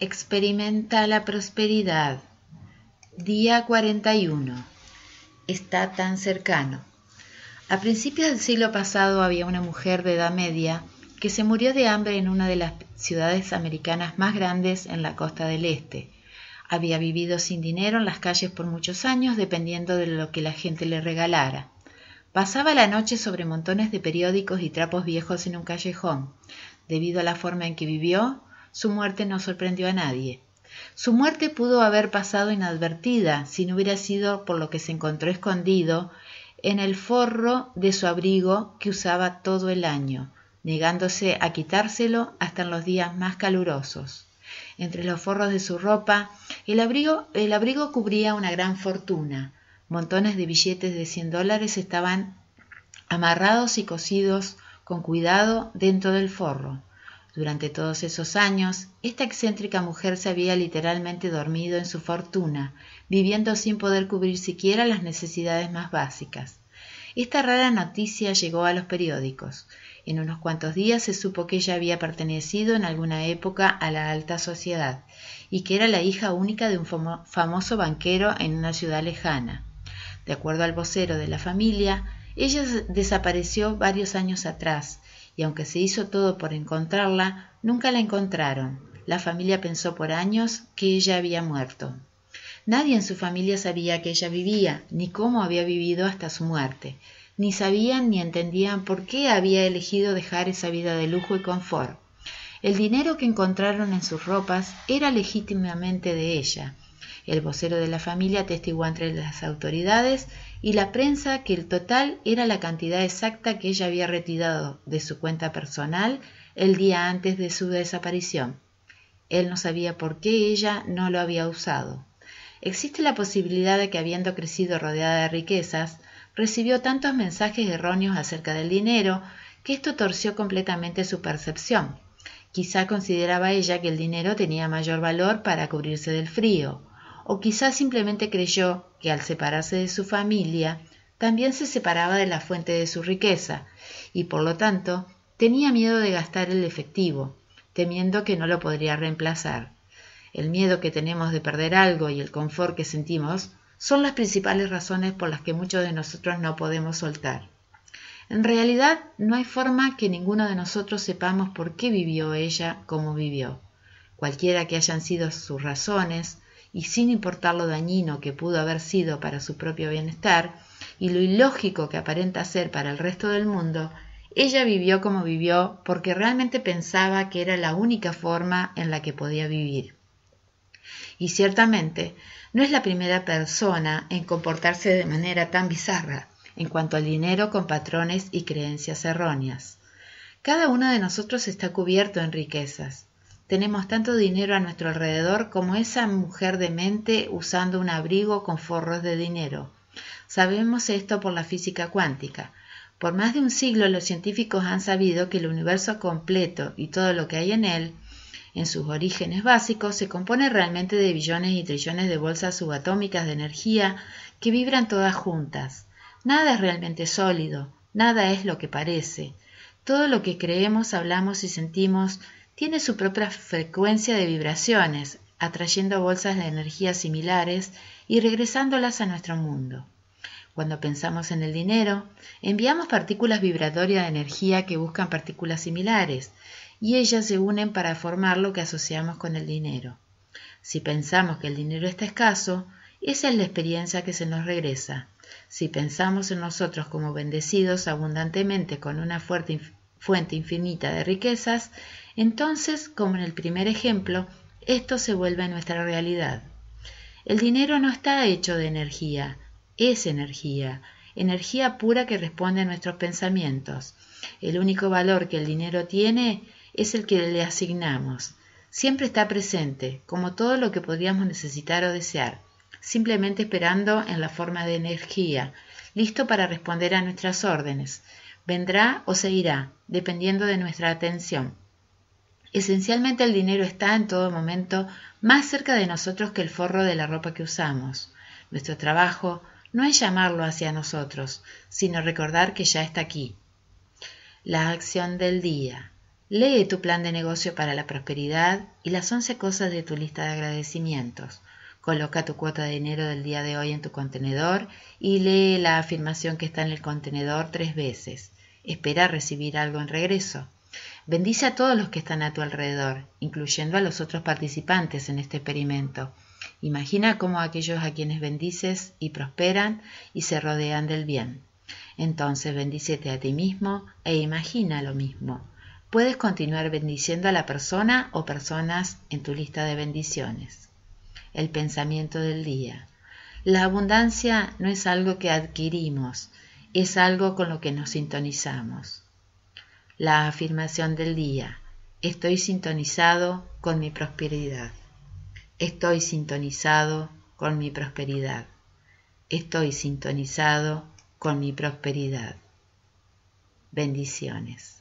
experimenta la prosperidad. Día 41. Está tan cercano. A principios del siglo pasado había una mujer de edad media que se murió de hambre en una de las ciudades americanas más grandes en la costa del este. Había vivido sin dinero en las calles por muchos años dependiendo de lo que la gente le regalara. Pasaba la noche sobre montones de periódicos y trapos viejos en un callejón. Debido a la forma en que vivió, su muerte no sorprendió a nadie. Su muerte pudo haber pasado inadvertida si no hubiera sido por lo que se encontró escondido en el forro de su abrigo que usaba todo el año, negándose a quitárselo hasta en los días más calurosos. Entre los forros de su ropa, el abrigo, el abrigo cubría una gran fortuna. Montones de billetes de cien dólares estaban amarrados y cosidos con cuidado dentro del forro. Durante todos esos años, esta excéntrica mujer se había literalmente dormido en su fortuna, viviendo sin poder cubrir siquiera las necesidades más básicas. Esta rara noticia llegó a los periódicos. En unos cuantos días se supo que ella había pertenecido en alguna época a la alta sociedad y que era la hija única de un famoso banquero en una ciudad lejana. De acuerdo al vocero de la familia, ella desapareció varios años atrás y aunque se hizo todo por encontrarla, nunca la encontraron. La familia pensó por años que ella había muerto. Nadie en su familia sabía que ella vivía, ni cómo había vivido hasta su muerte, ni sabían ni entendían por qué había elegido dejar esa vida de lujo y confort. El dinero que encontraron en sus ropas era legítimamente de ella. El vocero de la familia atestiguó entre las autoridades y la prensa que el total era la cantidad exacta que ella había retirado de su cuenta personal el día antes de su desaparición. Él no sabía por qué ella no lo había usado. Existe la posibilidad de que habiendo crecido rodeada de riquezas, recibió tantos mensajes erróneos acerca del dinero que esto torció completamente su percepción. Quizá consideraba ella que el dinero tenía mayor valor para cubrirse del frío, o quizás simplemente creyó que al separarse de su familia también se separaba de la fuente de su riqueza y por lo tanto tenía miedo de gastar el efectivo, temiendo que no lo podría reemplazar. El miedo que tenemos de perder algo y el confort que sentimos son las principales razones por las que muchos de nosotros no podemos soltar. En realidad no hay forma que ninguno de nosotros sepamos por qué vivió ella como vivió. Cualquiera que hayan sido sus razones, y sin importar lo dañino que pudo haber sido para su propio bienestar y lo ilógico que aparenta ser para el resto del mundo, ella vivió como vivió porque realmente pensaba que era la única forma en la que podía vivir. Y ciertamente no es la primera persona en comportarse de manera tan bizarra en cuanto al dinero con patrones y creencias erróneas. Cada uno de nosotros está cubierto en riquezas, tenemos tanto dinero a nuestro alrededor como esa mujer de mente usando un abrigo con forros de dinero. Sabemos esto por la física cuántica. Por más de un siglo los científicos han sabido que el universo completo y todo lo que hay en él, en sus orígenes básicos, se compone realmente de billones y trillones de bolsas subatómicas de energía que vibran todas juntas. Nada es realmente sólido, nada es lo que parece. Todo lo que creemos, hablamos y sentimos tiene su propia frecuencia de vibraciones, atrayendo bolsas de energía similares y regresándolas a nuestro mundo. Cuando pensamos en el dinero, enviamos partículas vibratorias de energía que buscan partículas similares, y ellas se unen para formar lo que asociamos con el dinero. Si pensamos que el dinero está escaso, esa es la experiencia que se nos regresa. Si pensamos en nosotros como bendecidos abundantemente con una fuerte fuente infinita de riquezas, entonces, como en el primer ejemplo, esto se vuelve nuestra realidad. El dinero no está hecho de energía, es energía, energía pura que responde a nuestros pensamientos. El único valor que el dinero tiene es el que le asignamos. Siempre está presente, como todo lo que podríamos necesitar o desear, simplemente esperando en la forma de energía, listo para responder a nuestras órdenes vendrá o se irá, dependiendo de nuestra atención. Esencialmente el dinero está en todo momento más cerca de nosotros que el forro de la ropa que usamos. Nuestro trabajo no es llamarlo hacia nosotros, sino recordar que ya está aquí. La acción del día. Lee tu plan de negocio para la prosperidad y las 11 cosas de tu lista de agradecimientos. Coloca tu cuota de dinero del día de hoy en tu contenedor y lee la afirmación que está en el contenedor tres veces. Espera recibir algo en regreso. Bendice a todos los que están a tu alrededor, incluyendo a los otros participantes en este experimento. Imagina cómo aquellos a quienes bendices y prosperan y se rodean del bien. Entonces bendícete a ti mismo e imagina lo mismo. Puedes continuar bendiciendo a la persona o personas en tu lista de bendiciones. El pensamiento del día. La abundancia no es algo que adquirimos, es algo con lo que nos sintonizamos. La afirmación del día. Estoy sintonizado con mi prosperidad. Estoy sintonizado con mi prosperidad. Estoy sintonizado con mi prosperidad. Bendiciones.